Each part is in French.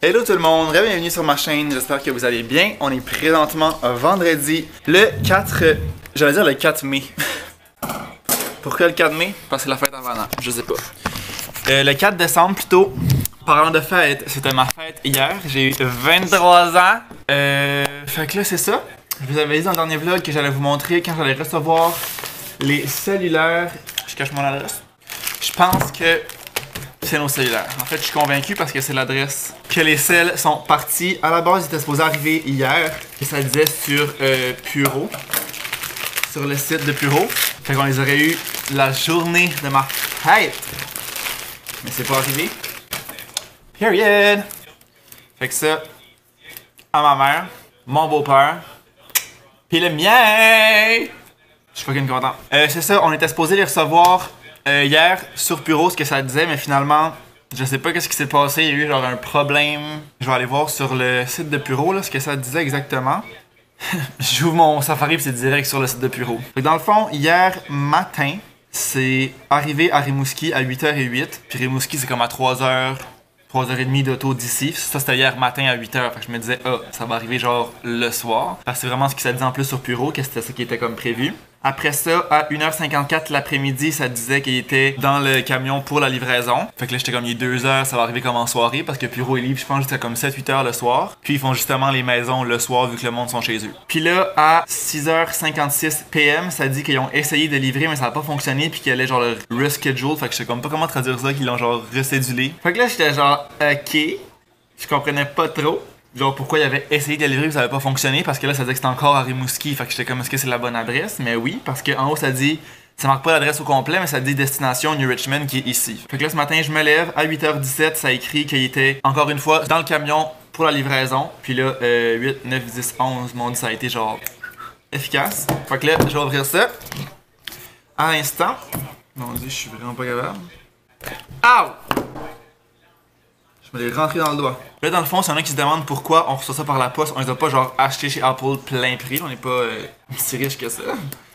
Hello tout le monde, bienvenue sur ma chaîne, j'espère que vous allez bien. On est présentement vendredi le 4, j'allais dire le 4 mai. Pourquoi le 4 mai? Parce que c'est la fête avant, je sais pas. Euh, le 4 décembre plutôt, parlant de fête, c'était ma fête hier, j'ai eu 23 ans. Euh, fait que là c'est ça. Je vous avais dit dans le dernier vlog que j'allais vous montrer quand j'allais recevoir les cellulaires. Je cache mon adresse. Je pense que En fait, je suis convaincu parce que c'est l'adresse que les selles sont partis. À la base, ils étaient supposés arriver hier. Et ça disait sur euh, Puro. Sur le site de Puro. Fait qu'on les aurait eu la journée de ma fête. Mais c'est pas arrivé. Period. Fait que ça, à ma mère, mon beau-père, puis le mien. Je suis fucking content. Euh, c'est ça, on était supposé les recevoir euh, hier sur bureau ce que ça disait, mais finalement, je sais pas qu'est-ce qui s'est passé. Il y a eu genre un problème. Je vais aller voir sur le site de bureau là, ce que ça disait exactement. J'ouvre mon Safari et c'est direct sur le site de bureau. Dans le fond, hier matin, c'est arrivé à Rimouski à 8h08. Puis Rimouski, c'est comme à 3h, 3h30 d'auto d'ici. Ça, c'était hier matin à 8h. Fait que je me disais, ah, ça va arriver genre le soir. Parce que c'est vraiment ce qui s'est dit en plus sur bureau, que c'était ce qui était comme prévu. Après ça, à 1h54 l'après-midi, ça disait qu'il était dans le camion pour la livraison. Fait que là, j'étais comme, il est 2h, ça va arriver comme en soirée, parce que Puro est libre, je pense, jusqu'à comme 7-8 h le soir. Puis ils font justement les maisons le soir, vu que le monde sont chez eux. Puis là, à 6h56 PM, ça dit qu'ils ont essayé de livrer, mais ça n'a pas fonctionné, puis qu'il allait genre le reschedule. Fait que je sais comme pas comment traduire ça, qu'ils l'ont genre recédulé. Fait que là, j'étais genre, ok. Je comprenais pas trop genre pourquoi il avait essayé de livrer et ça avait pas fonctionné parce que là ça disait que c'était encore à Rimouski fait que j'étais comme est-ce que c'est la bonne adresse? Mais oui parce qu'en haut ça dit ça marque pas l'adresse au complet mais ça dit destination New Richmond qui est ici. Fait que là ce matin je me lève à 8h17 ça écrit qu'il était encore une fois dans le camion pour la livraison. Puis là 8, 9, 10, 11 mon dit ça a été genre efficace. Fait que là je vais ouvrir ça. À l'instant. Mon dieu je suis vraiment pas capable. Ow! Je me l'ai rentré dans le doigt. Là, dans le fond, s'il y en a qui se demandent pourquoi on reçoit ça par la poste, on les a pas genre acheté chez Apple plein prix. On n'est pas euh, si riche que ça.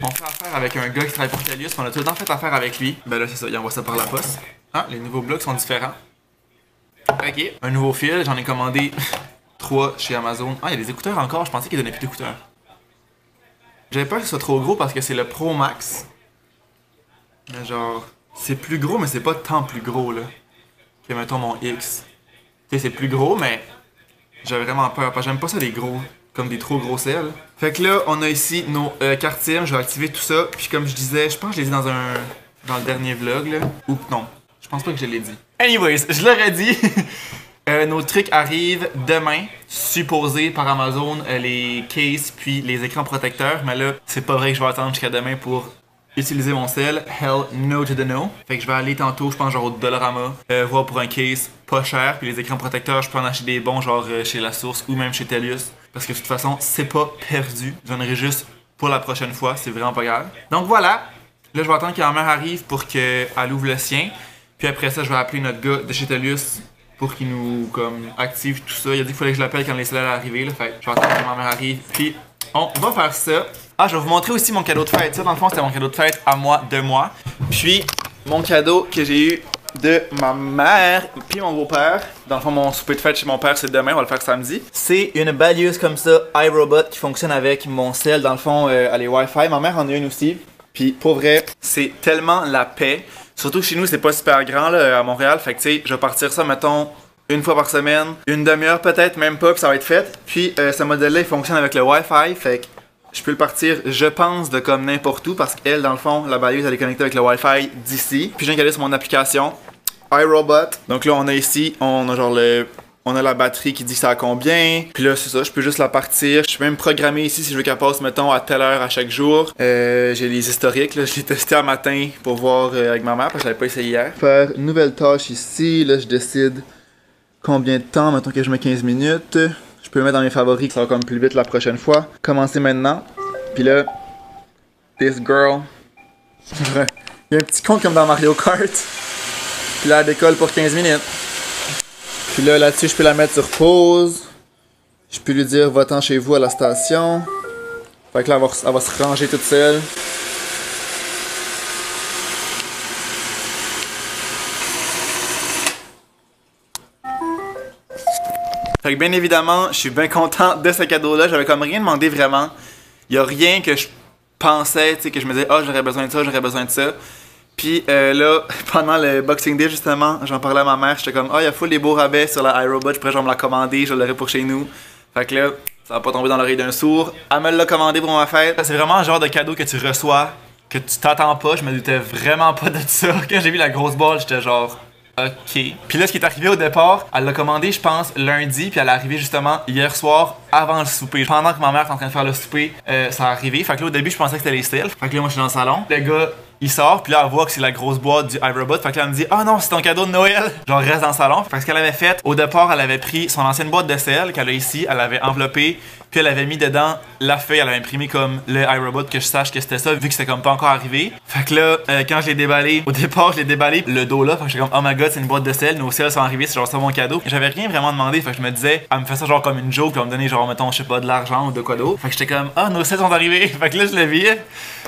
On fait affaire avec un gars qui travaille pour Telius, on a tout le temps fait affaire avec lui. Ben là, c'est ça, il envoie ça par la poste. Ah, les nouveaux blocs sont différents. Ok. Un nouveau fil, j'en ai commandé 3 chez Amazon. Ah, il y a des écouteurs encore, je pensais qu'il donnait plus d'écouteurs. J'avais peur que ce soit trop gros parce que c'est le Pro Max. Mais genre, c'est plus gros, mais c'est pas tant plus gros là. Que mettons mon X c'est plus gros, mais j'avais vraiment peur. Parce que j'aime pas ça, des gros, comme des trop gros selles. Fait que là, on a ici nos euh, Je vais activer tout ça. Puis comme je disais, je pense que je l'ai dit dans un. dans le dernier vlog, là. Ou non. Je pense pas que je l'ai dit. Anyways, je l'aurais dit. Euh, nos trucs arrivent demain, supposés par Amazon, euh, les cases puis les écrans protecteurs. Mais là, c'est pas vrai que je vais attendre jusqu'à demain pour utiliser mon sel. Hell no to the no. Fait que je vais aller tantôt, je pense, genre au Dollarama, euh, voir pour un case pas cher. Puis les écrans protecteurs, je peux en acheter des bons, genre euh, chez La Source ou même chez Telius. Parce que de toute façon, c'est pas perdu. J'en aurai juste pour la prochaine fois, c'est vraiment pas grave. Donc voilà. Là, je vais attendre que ma mère arrive pour qu'elle ouvre le sien. Puis après ça, je vais appeler notre gars de chez Telius pour qu'il nous comme active tout ça. Il a dit qu'il fallait que je l'appelle quand les salaires arrivent. Là. Fait je vais attendre que ma mère arrive. Puis on va faire ça. Ah, je vais vous montrer aussi mon cadeau de fête. Ça, dans le fond, c'était mon cadeau de fête à moi, de moi. Puis, mon cadeau que j'ai eu de ma mère puis mon beau-père. Dans le fond, mon souper de fête chez mon père, c'est demain, on va le faire samedi. C'est une balieuse comme ça, iRobot, qui fonctionne avec mon sel. Dans le fond, euh, elle est Wi-Fi. Ma mère en a une aussi. Puis, pour vrai, c'est tellement la paix. Surtout chez nous, c'est pas super grand là, à Montréal. Fait que, tu sais, je vais partir ça, mettons, une fois par semaine, une demi-heure peut-être, même pas, puis ça va être fait. Puis, euh, ce modèle-là, il fonctionne avec le Wi-Fi. Fait que je peux le partir, je pense, de comme n'importe où parce qu'elle, dans le fond, la balayeuse, elle est connectée avec le Wi-Fi d'ici. Puis je viens sur mon application iRobot. Donc là, on a ici, on a genre le. On a la batterie qui dit ça a combien. Puis là, c'est ça, je peux juste la partir. Je peux même programmer ici si je veux qu'elle passe, mettons, à telle heure à chaque jour. Euh, j'ai les historiques, là. Je l'ai testé un matin pour voir euh, avec ma mère parce que je l'avais pas essayé hier. Faire une nouvelle tâche ici. Là, je décide combien de temps. Mettons que je mets 15 minutes peux le mettre dans mes favoris, ça va comme plus vite la prochaine fois. Commencer maintenant. Puis là, this girl. Il y a un petit compte comme dans Mario Kart. Puis là, elle décolle pour 15 minutes. Puis là, là-dessus, je peux la mettre sur pause. Je peux lui dire, va-t'en chez vous à la station. Fait que là, elle va se ranger toute seule. Fait que bien évidemment, je suis bien content de ce cadeau-là. J'avais comme rien demandé vraiment. Il y a rien que je pensais, tu sais, que je me disais, ah, j'aurais besoin de ça, j'aurais besoin de ça. Puis euh, là, pendant le Boxing Day, justement, j'en parlais à ma mère. J'étais comme, ah, il y a full des beaux rabais sur la iRobot. Je pourrais genre me la commander, je l'aurai pour chez nous. Fait que là, ça va pas tomber dans l'oreille d'un sourd. Elle me l'a commandé pour ma fête. C'est vraiment le genre de cadeau que tu reçois, que tu t'attends pas. Je me doutais vraiment pas de ça. Quand j'ai vu la grosse balle, j'étais genre. Ok. Puis là, ce qui est arrivé au départ, elle l'a commandé, je pense, lundi, puis elle est arrivée justement hier soir avant le souper. Pendant que ma mère était en train de faire le souper, euh, ça a arrivé. Fait que là, au début, je pensais que c'était les styles. Fait que là, moi, je suis dans le salon. Le gars, il sort, puis là, elle voit que c'est la grosse boîte du iRobot. Fait que là, elle me dit, ah non, c'est ton cadeau de Noël. Genre, reste dans le salon. Fait que ce qu'elle avait fait, au départ, elle avait pris son ancienne boîte de sel qu'elle a ici, elle l'avait enveloppée, puis elle avait mis dedans la feuille, elle avait imprimé comme le iRobot, que je sache que c'était ça, vu que c'était comme pas encore arrivé. Fait que là, euh, quand je l'ai déballé, au départ, je l'ai déballé, le dos là, fait que j'étais comme, oh my god, c'est une boîte de sel, nos sels sont arrivés, c'est genre ça mon cadeau. J'avais rien vraiment demandé, fait que je me disais, elle me fait ça genre comme une joke, elle me donner genre, mettons, je sais pas, de l'argent ou de quoi d'autre. Fait que j'étais comme, ah, nos sels sont arrivés. Fait que là, je le vis,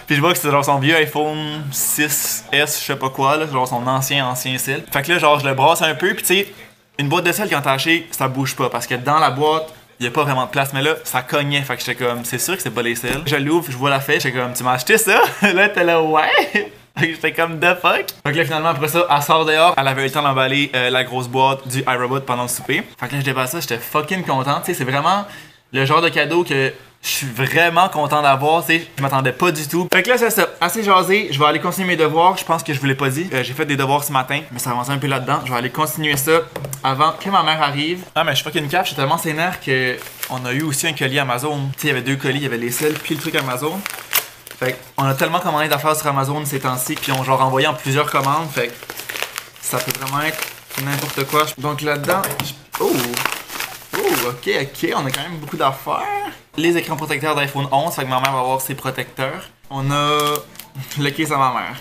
puis je vois que c'est genre son vieux iPhone 6S, je sais pas quoi, là, genre son ancien, ancien sel. Fait que là, genre, je le brasse un peu, puis tu sais, une boîte de sel quand t'as ça bouge pas, parce que dans la boîte, il y a pas vraiment de place, mais là, ça cognait. Fait que j'étais comme, c'est sûr que c'est pas les sels. Je l'ouvre, je vois la feuille, j'étais comme, tu m'as acheté ça? là, t'es là, ouais. J'étais comme, the fuck? Fait que là, finalement, après ça, elle sort dehors. Elle avait eu le temps d'emballer euh, la grosse boîte du iRobot pendant le souper. Fait que là, je dépasse ça, j'étais fucking content. Tu sais, c'est vraiment le genre de cadeau que je suis vraiment content d'avoir, tu sais, je m'attendais pas du tout. Fait que là, c'est ça, assez jasé, je vais aller continuer mes devoirs, je pense que je vous l'ai pas dit. Euh, j'ai fait des devoirs ce matin, mais ça avance un peu là-dedans. Je vais aller continuer ça avant que ma mère arrive. Ah, mais je suis cap, je suis tellement sénère que on a eu aussi un colis Amazon. Tu sais, il y avait deux colis, il y avait les selles puis le truc Amazon. Fait on a tellement commandé d'affaires sur Amazon ces temps-ci, puis on genre envoyé en plusieurs commandes, fait que ça peut vraiment être n'importe quoi. Donc là-dedans, oh! Oh, ok, ok, on a quand même beaucoup d'affaires. Les écrans protecteurs d'iPhone 11, fait que ma mère va avoir ses protecteurs. On a le case à ma mère.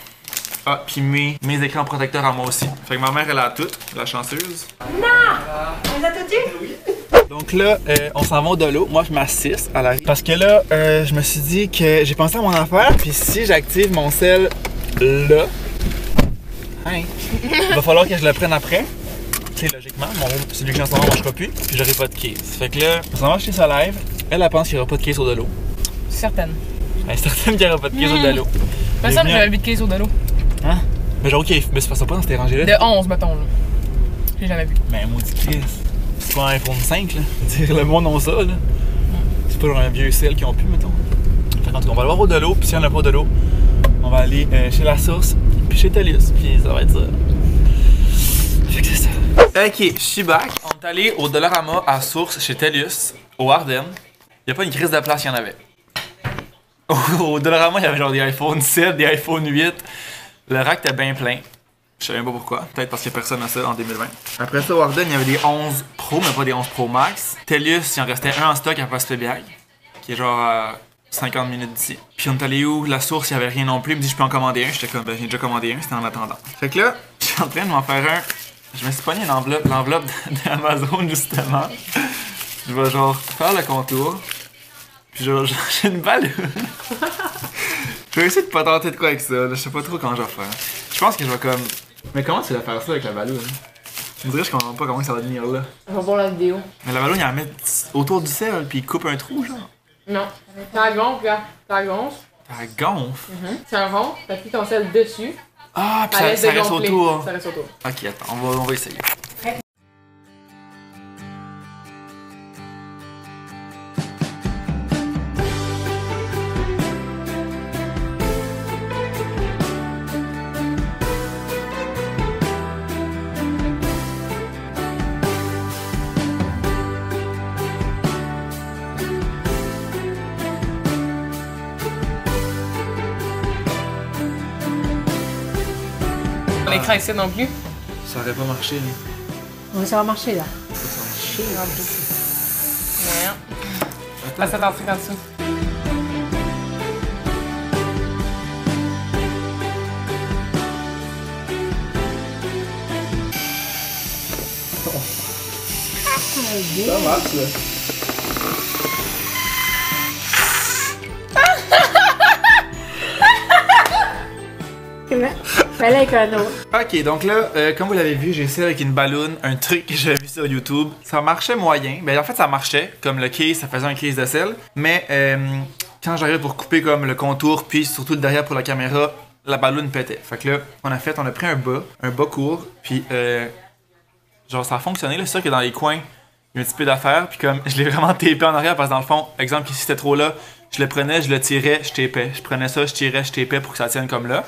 Ah, puis mes, mes écrans protecteurs à moi aussi. Fait que ma mère, elle a tout, la chanceuse. On les a tout dit? Donc là, euh, on s'en va au dolo. Moi, je m'assiste à la Parce que là, euh, je me suis dit que j'ai pensé à mon affaire, puis si j'active mon sel là, hein, il va falloir que je le prenne après. Tu sais, logiquement, mon, celui que j'ai en ce moment marchera plus, puis j'aurai pas de case. Fait que là, on s'en va acheter ça live. Elle, elle pense qu'il y aura pas de case au dolo. Certaine. Elle est certaine qu'il y aura pas de case au dolo. Il me semble que j'avais 8 cases au dolo. Hein? Mais genre, ok, mais ça pas dans cette rangée-là. De 11, mettons, là. J'ai jamais vu. Mais maudit Chris, c'est pas un iPhone 5 là. Dire, le monde ont ça là. C'est pas genre un vieux sel qu'ils ont pu, mettons. Fait qu'en tout cas, on va le voir au de l'eau, puis si on n'a pas de l'eau, on va aller euh, chez la source, puis chez Telus, puis ça va être ça. Fait que c'est ça. Ok, je suis back. On est allé au Dollarama à source chez Telus, au Ardennes. Y a pas une crise de place, il y en avait. Au, Dollarama, il y avait genre des iPhone 7, des iPhone 8. Le rack était bien plein. Je sais même pas pourquoi. Peut-être parce que personne n'a ça en 2020. Après ça, au Warden, il y avait des 11 Pro, mais pas des 11 Pro Max. Telus, il en restait un en stock à Passe-Pébiag, qui est genre à 50 minutes d'ici. Puis on est allé où? La source, il y avait rien non plus. Il me dit, je peux en commander un. J'étais comme, ben, j'ai déjà commandé un, c'était en attendant. Fait que là, je suis en train de m'en faire un. Je me suis pogné l'enveloppe, l'enveloppe d'Amazon, justement. Je vais genre faire le contour. Puis genre, j'ai une balle. je vais essayer de pas tenter de quoi avec ça. là. Je sais pas trop comment je vais faire. Je pense que je vais comme. Mais comment tu vas faire ça avec la balloune? Je me dirais, je comprends pas comment ça va venir là. On va voir la vidéo. Mais la balloune, il la met autour du sel, puis il coupe un trou, genre. Non. Ça gonfle, là. Ça gonfle. Ça gonfle? Ça rond. T'appuies ton sel dessus. Ah, puis Ça ça, reste autour. Ça reste autour. Ok, attends, on va, on va essayer. L'écran ici non plus? Ça aurait pas marché, lui. Oui, ça va marcher là. Passe ta truc en dessous. Ça marche, là. Autre. Ok, donc là, euh, comme vous l'avez vu, j'ai essayé avec une balloune, un truc que j'avais vu sur YouTube. Ça marchait moyen. Ben, en fait, ça marchait. Comme le case, ça faisait un case de sel. Mais euh, quand j'arrivais pour couper comme le contour, puis surtout derrière pour la caméra, la balloune pétait. Fait que là, on a fait, on a pris un bas, un bas court, puis euh, genre ça a fonctionné. C'est sûr que dans les coins, il y a un petit peu d'affaires, puis comme je l'ai vraiment tapé en arrière parce que dans le fond, exemple, si c'était trop là, je le prenais, je le tirais, je tapais. Je prenais ça, je tirais, je tapais pour que ça tienne comme là.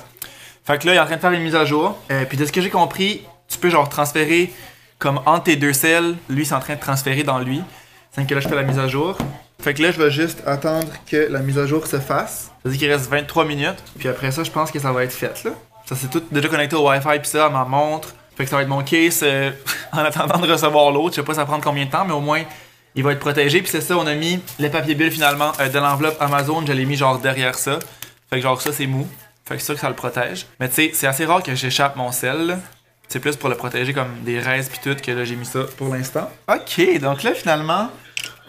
Fait que là, il est en train de faire une mise à jour. Euh, puis de ce que j'ai compris, tu peux genre transférer comme entre tes deux selles. Lui, c'est en train de transférer dans lui. C'est que là, je fais la mise à jour. Fait que là, je vais juste attendre que la mise à jour se fasse. Ça dit qu'il reste 23 minutes. Puis après ça, je pense que ça va être fait là. Ça, c'est tout déjà connecté au Wi-Fi, puis ça, à ma montre. Fait que ça va être mon case euh, en attendant de recevoir l'autre. Je sais pas ça va prendre combien de temps, mais au moins, il va être protégé. Puis c'est ça, on a mis les papiers bulles finalement euh, de l'enveloppe Amazon. Je l'ai mis genre derrière ça. Fait que genre ça, c'est mou. Fait que c'est sûr que ça le protège. Mais tu sais, c'est assez rare que j'échappe mon sel. C'est plus pour le protéger comme des raises pis tout que là j'ai mis ça pour l'instant. Ok, donc là finalement,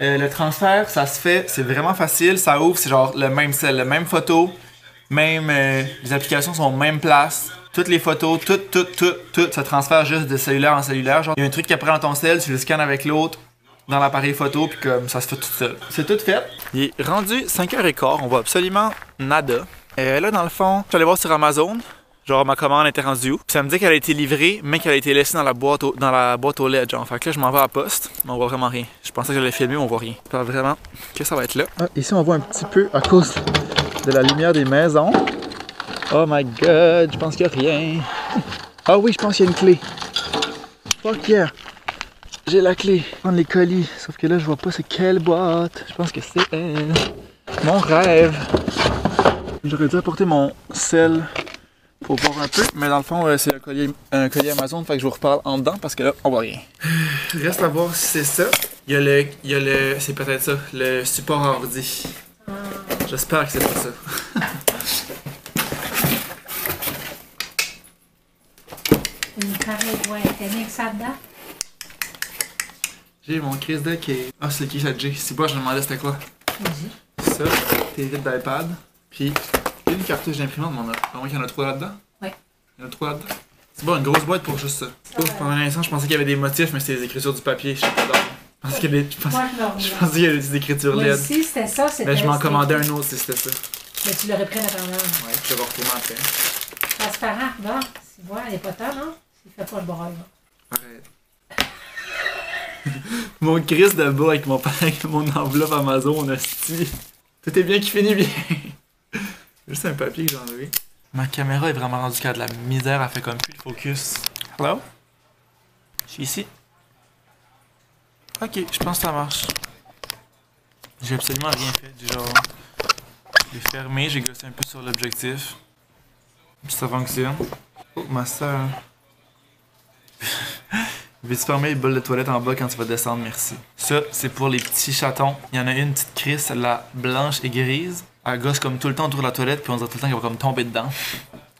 euh, le transfert ça se fait, c'est vraiment facile. Ça ouvre, c'est genre le même sel, le même photo, même. euh, les applications sont même place. Toutes les photos, tout, tout, tout, tout, ça transfère juste de cellulaire en cellulaire. Genre, il y a un truc qui apprend dans ton sel, tu le scannes avec l'autre dans l'appareil photo, puis comme ça se fait tout seul. C'est tout fait. Il est rendu 5h15, on voit absolument nada. Euh, là, dans le fond, je suis allé voir sur Amazon. Genre, ma commande était rendue où? Ça me dit qu'elle a été livrée, mais qu'elle a été laissée dans la boîte, au, dans la boîte aux. Genre, fait que là, je m'en vais à la poste, mais on voit vraiment rien. Je pensais que j'allais filmer, mais on voit rien. J'espère vraiment que ça va être là. Ah, ici, on voit un petit peu à cause de la lumière des maisons. Oh my god, je pense qu'il n'y a rien. Ah oui, je pense qu'il y a une clé. Fuck yeah. J'ai la clé. Prendre les colis. Sauf que là, je vois pas c'est quelle boîte. Je pense que c'est elle. Mon rêve. J'aurais dû apporter mon sel pour voir un peu, mais dans le fond, euh, c'est un collier, un collier Amazon, fait que je vous reparle en dedans parce que là, on voit rien. Reste à voir si c'est ça. Il y a le, il y a le, c'est peut-être ça, le support ordi. J'espère que c'est pas ça. J'ai mon crise de qui est... Ah, c'est qui ça, J? C'est pas, je me demandais c'était quoi. Vas-y. Ça, tes vitres d'iPad, puis une cartouche d'imprimante, mais on a... Ah oui, il y en a trois là-dedans? Ouais. Il y en a trois là-dedans? C'est bon, une grosse boîte pour juste ça. Ouf, pendant un instant, je pensais qu'il y avait des motifs, mais c'était des écritures du papier. Je sais pas d'or. Je pensais qu'il y avait des... Je pensais... Je qu'il y avait des écritures LED. aussi, c'était ça. c'était- Mais je m'en commandais un autre si c'était ça. Mais tu l'aurais pris naturellement. Ouais, puis je vais retourner après. Transparent, bon. Tu vois, elle est pas tard, non? Il fait pas le broil, là. Arrête. mon crise de bas avec mon, avec mon enveloppe Amazon, hostie. Tout est bien qui finit bien. Juste un papier que j'ai enlevé. Ma caméra est vraiment rendue qu'à de la misère, elle fait comme plus le focus. Hello? Je suis ici. Ok, je pense que ça marche. J'ai absolument rien fait, du genre. J'ai fermé, j'ai gossé un peu sur l'objectif. Ça fonctionne. Oh, ma soeur. Veux-tu fermer les bols de toilette en bas quand tu vas descendre? Merci. Ça, c'est pour les petits chatons. Il y en a une petite crise, celle-là, blanche et grise. Elle gosse comme tout le temps autour de la toilette, puis on dirait tout le temps qu'elle va comme tomber dedans.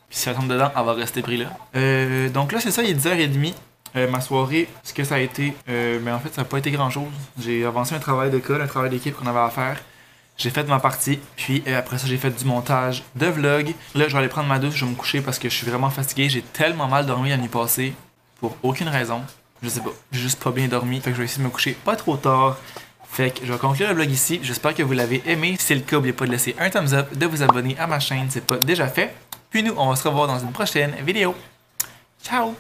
Puis si elle tombe dedans, elle va rester pris là. Euh, donc là, c'est ça, il est 10h30. Euh, ma soirée, ce que ça a été, euh, mais en fait, ça n'a pas été grand-chose. J'ai avancé un travail de code, un travail d'équipe qu'on avait à faire. J'ai fait ma partie, puis après ça, j'ai fait du montage de vlog. Là, je vais aller prendre ma douche, je vais me coucher parce que je suis vraiment fatigué. J'ai tellement mal dormi la nuit passée, pour aucune raison. Je sais pas, j'ai juste pas bien dormi, fait que je vais essayer de me coucher pas trop tard. Fait que je vais conclure le vlog ici. J'espère que vous l'avez aimé. Si c'est le cas, n'oubliez pas de laisser un thumbs up, de vous abonner à ma chaîne, c'est pas déjà fait. Puis nous, on va se revoir dans une prochaine vidéo. Ciao!